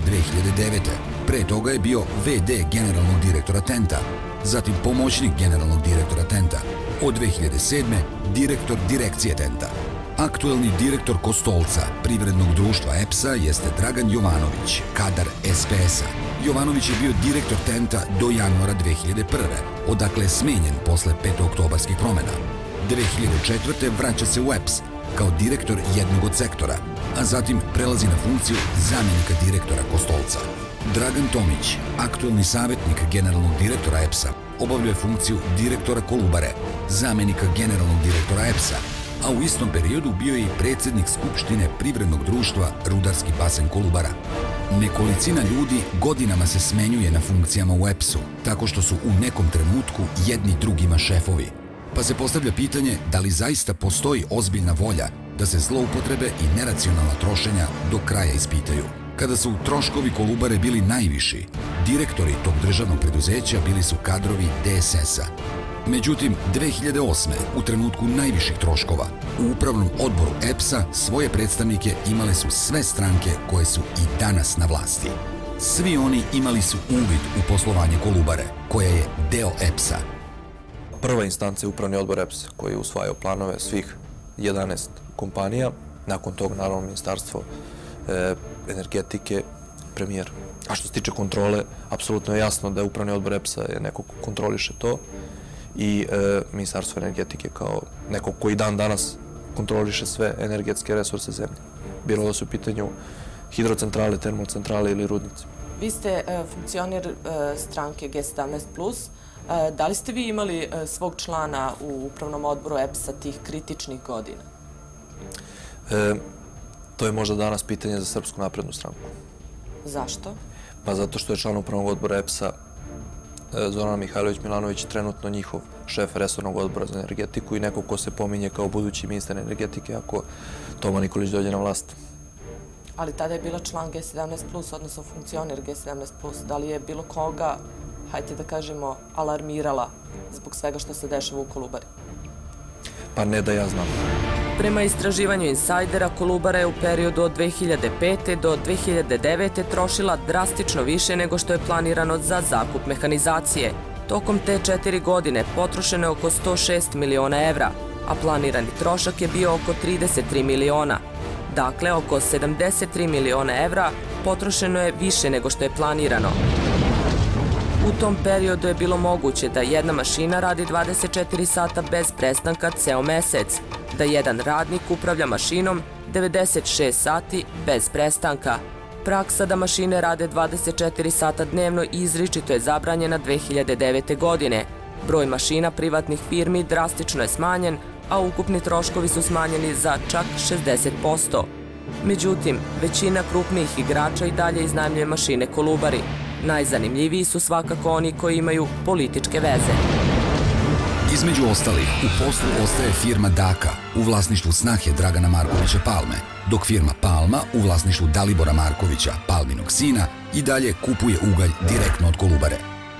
2009. Pre toga je bio VD generalnog direktora Tenta, zatim pomoćnik generalnog direktora Tenta, od 2007. direktor direkcije Tenta. Aktuelni direktor Kostolca, privrednog društva EPS-a, jeste Dragan Jovanović, kadar SPS-a. Jovanović je bio direktor Tenta do januara 2001. odakle je smenjen posle 5. oktobarskih promena. 2004. vraća se u EPS kao direktor jednog od sektora, a zatim prelazi na funkciju zamjenika direktora Kostolca. Dragan Tomić, aktuelni savjetnik generalnog direktora EPS-a, obavljuje funkciju direktora Kolubare, zamjenika generalnog direktora EPS-a, a u istom periodu bio je i predsednik Skupštine privrednog društva Rudarski basen Kolubara. Nekolicina ljudi godinama se smenjuje na funkcijama u EPS-u, tako što su u nekom trenutku jedni drugima šefovi. Pa se postavlja pitanje da li zaista postoji ozbiljna volja da se zloupotrebe i neracionalna trošenja do kraja ispitaju. Kada su troškovi Kolubare bili najviši, direktori tog državnog preduzeća bili su kadrovi DSS-a, Međutim, 2008. u trenutku najviših troškova, u upravnom odboru EPS-a svoje predstavnike imale su sve stranke koje su i danas na vlasti. Svi oni imali su uvid u poslovanje Kolubare, koja je deo EPS-a.
Prva instanca je upravni odbor EPS koji je usvajao planove svih 11 kompanija. Nakon toga, naravno, ministarstvo e, energetike, premijer. A što se tiče kontrole, apsolutno je jasno da je upravni odbor EPS-a je neko ko kontroliše to i e, Ministarstvo energetike kao neko koji dan danas kontroliše sve energetske resurse zemlje. Bilo da su u pitanju hidrocentrale, termocentrale ili rudnice.
Vi ste e, funkcioner e, stranke G17+. E, da li ste vi imali e, svog člana u upravnom odboru EPS-a tih kritičnih godina?
E, to je možda danas pitanje za Srpsku naprednu stranku.
Zašto?
Pa zato što je član upravnog odbora EPS-a E, Zoran Mihajlović Milanović trenutno njihov šef resornog odbora za energetiku i neko ko se pominje kao budući ministar energetike ako Toma Nikolić dođe na vlast.
Ali tada je bila član G17+, odnosno funkcioner G17+. Da li je bilo koga, hajte da kažemo, alarmirala zbog svega što se dešava u Kolubari?
Pa ne da ja znam.
Prema istraživanju insajdera, Kolubara je u periodu od 2005. do 2009. trošila drastično više nego što je planirano za zakup mehanizacije. Tokom te četiri godine potrošeno je oko 106 miliona evra, a planirani trošak je bio oko 33 miliona. Dakle, oko 73 miliona evra potrošeno je više nego što je planirano. U tom periodu je bilo moguće da jedna mašina radi 24 sata bez prestanka ceo mesec, da jedan radnik upravlja mašinom 96 sati bez prestanka. Praksa da mašine rade 24 sata dnevno izričito je zabranjena 2009. godine. Broj mašina privatnih firmi drastično je smanjen, a ukupni troškovi su smanjeni za čak 60%. Međutim, većina krupnijih igrača i dalje iznajmljuje mašine Kolubari. Najzanimljiviji su svakako oni koji imaju političke veze.
Između ostalih, u poslu ostaje firma Daka u vlasništvu snahe Dragana Markovića Palme, dok firma Palma u vlasništvu Dalibora Markovića, Palminog sina, i dalje kupuje ugalj direktno od Kolubare.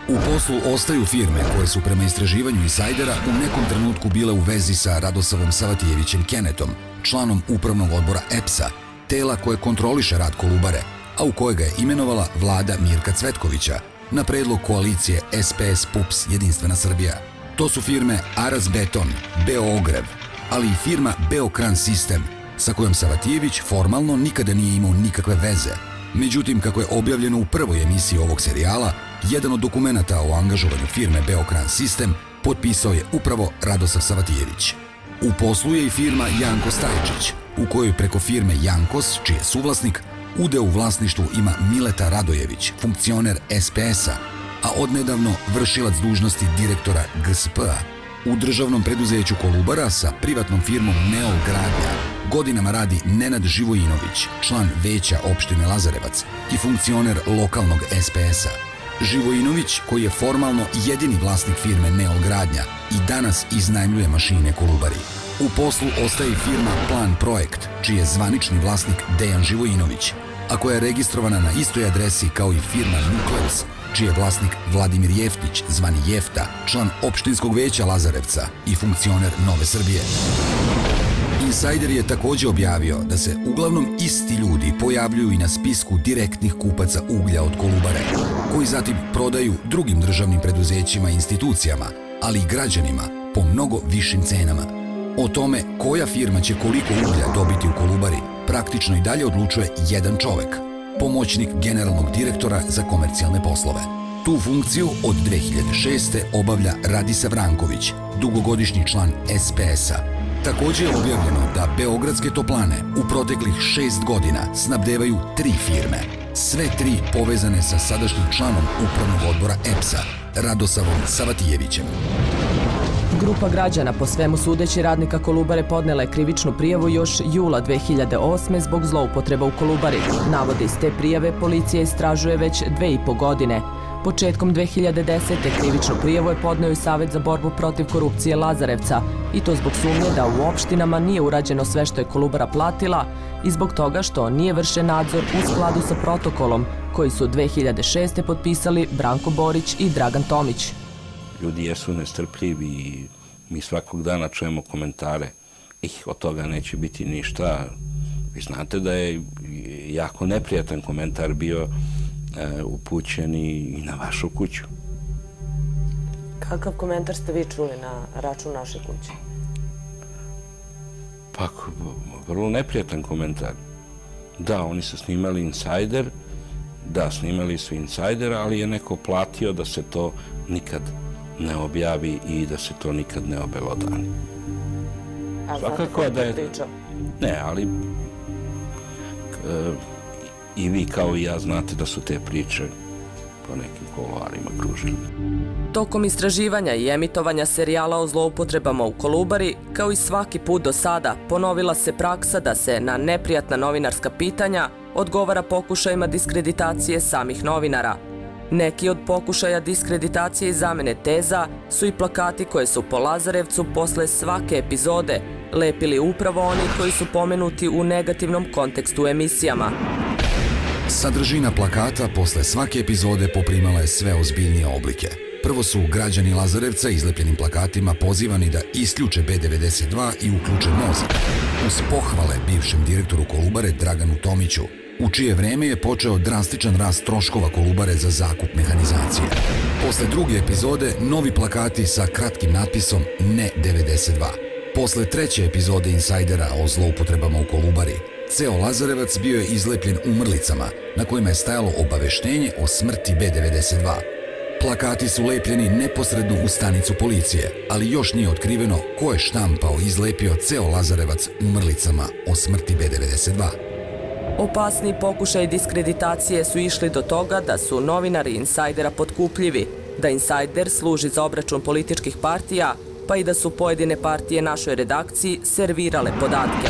U poslu ostaju firme koje su prema istraživanju insajdera u nekom trenutku bile u vezi sa Radosavom Savatijevićem Kenetom, članom upravnog odbora EPS-a, tela koje kontroliše rad Kolubare, a u koje ga je imenovala vlada Mirka Cvetkovića na predlog koalicije SPS PUPS Jedinstvena Srbija. To su firme Aras Beton, Beogrev, ali i firma Beokran Sistem, sa kojom Savatijević formalno nikada nije imao nikakve veze. Međutim, kako je objavljeno u prvoj emisiji ovog serijala, jedan od dokumenta o angažovanju firme Beokran Sistem potpisao je upravo Radosav Savatijević. U poslu je i firma Janko Stajčić, u kojoj preko firme Jankos, čiji je suvlasnik, udeo u vlasništvu ima Mileta Radojević, funkcioner SPS-a, a odnedavno vršilac dužnosti direktora GSP-a. U državnom preduzeću Kolubara sa privatnom firmom Neol Gradnja godinama radi Nenad Živojinović, član veća opštine Lazarevac i funkcioner lokalnog SPS-a. Živojinović, koji je formalno jedini vlasnik firme Neol Gradnja i danas iznajmljuje mašine Kolubari. U poslu ostaje firma Plan Projekt, čiji je zvanični vlasnik Dejan Živojinović, a koja je registrovana na istoj adresi kao i firma Nukleus, čiji je vlasnik Vladimir Jeftić, zvani Jefta, član opštinskog veća Lazarevca i funkcioner Nove Srbije. Insider je takođe objavio da se uglavnom isti ljudi pojavljuju i na spisku direktnih kupaca uglja od Kolubare, koji zatim prodaju drugim državnim preduzećima i institucijama, ali i građanima po mnogo višim cenama. O tome koja firma će koliko uglja dobiti u Kolubari praktično i dalje odlučuje jedan čovek, pomoćnik generalnog direktora za komercijalne poslove. Tu funkciju od 2006. obavlja Radisa Vranković, dugogodišnji član SPS-a. Takođe je objavljeno da Beogradske toplane u proteklih šest godina snabdevaju tri firme, sve tri povezane sa sadašnjim članom upravnog odbora EPS-a, Radosavom Savatijevićem.
Grupa građana, po svemu sudeći radnika Kolubare, podnela je krivičnu prijavu još jula 2008. zbog zloupotreba u Kolubari. Navode iz te prijave policija istražuje već dve i po godine. Početkom 2010. krivičnu prijavu je podneo i Savet za borbu protiv korupcije Lazarevca i to zbog sumnje da u opštinama nije urađeno sve što je Kolubara platila i zbog toga što nije vršen nadzor u skladu sa protokolom koji su 2006. potpisali Branko Borić i Dragan Tomić.
Ljudi jesu nestrpljivi i mi svakog dana čujemo komentare ih od toga neće biti ništa. Vi znate da je jako neprijatan komentar bio e, upućen i na vašu kuću.
Kakav komentar ste vi čuli na račun naše kuće?
Pa, vrlo neprijatan komentar. Da, oni su snimali Insider, da, snimali su Insider, ali je neko platio da se to nikad ne objavi i da se to nikad ne obelodani.
A znate ko je da je... pričao?
Ne, ali e, i vi kao i ja znate da su te priče po nekim koloarima kružili.
Tokom istraživanja i emitovanja serijala o zloupotrebama u Kolubari, kao i svaki put do sada, ponovila se praksa da se na neprijatna novinarska pitanja odgovara pokušajima diskreditacije samih novinara. Neki od pokušaja diskreditacije i zamene teza su i plakati koje su po Lazarevcu posle svake epizode lepili upravo oni koji su pomenuti u negativnom kontekstu emisijama.
Sadržina plakata posle svake epizode poprimala je sve ozbiljnije oblike. Prvo su građani Lazarevca izlepljenim plakatima pozivani da isključe B92 i uključe mozak, uz pohvale bivšem direktoru Kolubare Draganu Tomiću, u čije vreme je počeo drastičan rast troškova Kolubare za zakup mehanizacije. Posle druge epizode, novi plakati sa kratkim natpisom Ne 92. Posle treće epizode Insajdera o zloupotrebama u Kolubari, ceo Lazarevac bio je izlepljen umrlicama, na kojima je stajalo obaveštenje o smrti B92. Plakati su lepljeni neposredno u stanicu policije, ali još nije otkriveno ko je štampao i izlepio ceo Lazarevac umrlicama o smrti B92.
Opasni pokušaj diskreditacije su išli do toga da su novinari Insajdera potkupljivi, da Insajder služi za obračun političkih partija, pa i da su pojedine partije našoj redakciji servirale podatke.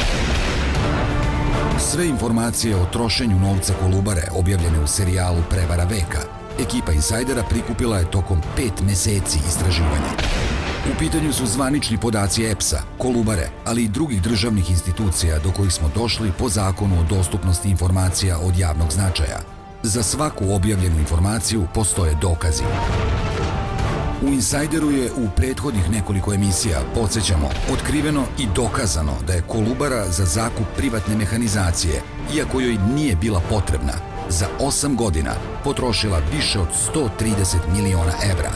Sve informacije o trošenju novca Kolubare objavljene u serijalu Prevara veka, ekipa Insajdera prikupila je tokom pet meseci istraživanja. U pitanju su zvanični podaci EPS-a, Kolubare, ali i drugih državnih institucija do kojih smo došli po zakonu o dostupnosti informacija od javnog značaja. Za svaku objavljenu informaciju postoje dokazi. U Insajderu je u prethodnih nekoliko emisija, podsjećamo, otkriveno i dokazano da je Kolubara za zakup privatne mehanizacije, iako joj nije bila potrebna, za 8 godina potrošila više od 130 miliona evra.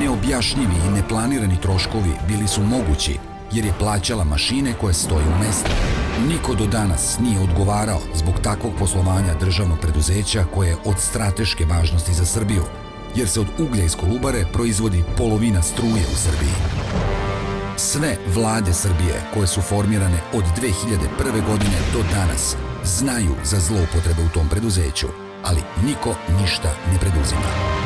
Neobjašnjivi i neplanirani troškovi bili su mogući, jer je plaćala mašine koje stoje u mestu. Niko do danas nije odgovarao zbog takvog poslovanja državnog preduzeća koje je od strateške važnosti za Srbiju, jer se od uglja iz Kolubare proizvodi polovina struje u Srbiji. Sve vlade Srbije koje su formirane od 2001. godine do danas znaju za zloupotrebe u tom preduzeću, ali niko ništa ne preduzima.